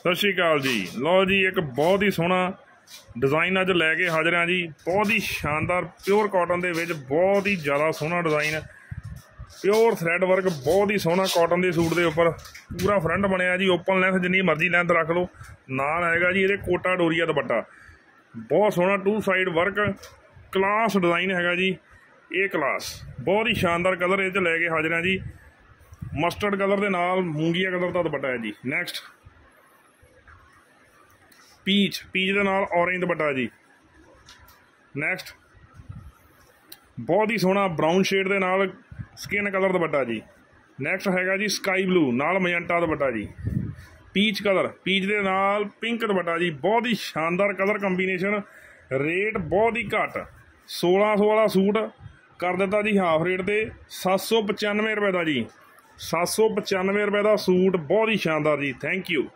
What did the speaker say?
ਸਤਿ ਸ਼੍ਰੀ ਅਕਾਲ ਜੀ। ਲਓ ਜੀ, ਇੱਕ ਬਹੁਤ ਹੀ ਸੋਹਣਾ ਡਿਜ਼ਾਈਨ ਅੱਜ ਲੈ ਕੇ ਹਾਜ਼ਰ ਹਾਂ ਜੀ। ਬਹੁਤ ਹੀ ਸ਼ਾਨਦਾਰ ਪਿਓਰ ਕਾਟਨ ਦੇ ਵਿੱਚ ਬਹੁਤ ਹੀ ਜ਼ਿਆਦਾ ਸੋਹਣਾ ਡਿਜ਼ਾਈਨ ਪਿਓਰ ਥ੍ਰੈਡ ਵਰਕ ਬਹੁਤ ਹੀ ਸੋਹਣਾ ਕਾਟਨ ਦੇ ਸੂਟ ਦੇ ਉੱਪਰ। ਪੂਰਾ ਫਰੰਟ ਬਣਿਆ ਜੀ ਓਪਨ ਲੈਂਥ ਜਿੰਨੀ ਮਰਜ਼ੀ ਲੈਂਥ ਰੱਖ ਲਓ। ਨਾਲ ਹੈਗਾ ਜੀ ਇਹਦੇ ਕੋਟਾ ਡੋਰੀਆ ਦੁਪੱਟਾ। ਬਹੁਤ ਸੋਹਣਾ two side work class design ਹੈਗਾ ਜੀ ਇਹ ਕਲਾਸ ਬਹੁਤ ਹੀ ਸ਼ਾਨਦਾਰ ਕਲਰ ਇਹ ਚ ਲੈ ਕੇ ਹਾਜ਼ਰ ਹਾਂ ਜੀ। ਮਸਟਰਡ ਕਲਰ ਦੇ ਨਾਲ ਮੂੰਗੀਆ ਕਲਰ ਦਾ ਦੁਪੱਟਾ ਹੈ ਜੀ। ਨੈਕਸਟ ਪੀਚ ਪੀਚ ਦੇ ਨਾਲ ਔਰੇਂਜ ਦੁਪੱਟਾ ਜੀ। ਨੈਕਸਟ ਬਹੁਤ ਹੀ ਸੋਹਣਾ ਬਰਾਊਨ ਸ਼ੇਡ ਦੇ ਨਾਲ ਸਕਿਨ ਕਲਰ ਦੁਪੱਟਾ ਜੀ। ਨੈਕਸਟ ਹੈਗਾ ਜੀ ਸਕਾਈ ਬਲੂ ਨਾਲ ਮਜੰਟਾ ਦੁਪੱਟਾ ਜੀ। ਪੀਚ ਕਲਰ ਪੀਚ ਦੇ ਨਾਲ ਪਿੰਕ ਦੁਪੱਟਾ ਜੀ। ਬਹੁਤ ਹੀ ਸ਼ਾਨਦਾਰ ਕਲਰ ਕੰਬੀਨੇਸ਼ਨ ਰੇਟ ਬਹੁਤ ਹੀ ਘੱਟ। 1600 ਵਾਲਾ ਸੂਟ ਕਰ ਦਿੱਤਾ ਜੀ ਹਾਫ ਰੇਟ ਤੇ 795 ਰੁਪਏ ਦਾ ਜੀ। 795 ਰੁਪਏ ਦਾ ਸੂਟ, ਬਹੁਤ ਹੀ ਸ਼ਾਨਦਾਰ ਜੀ। Thank you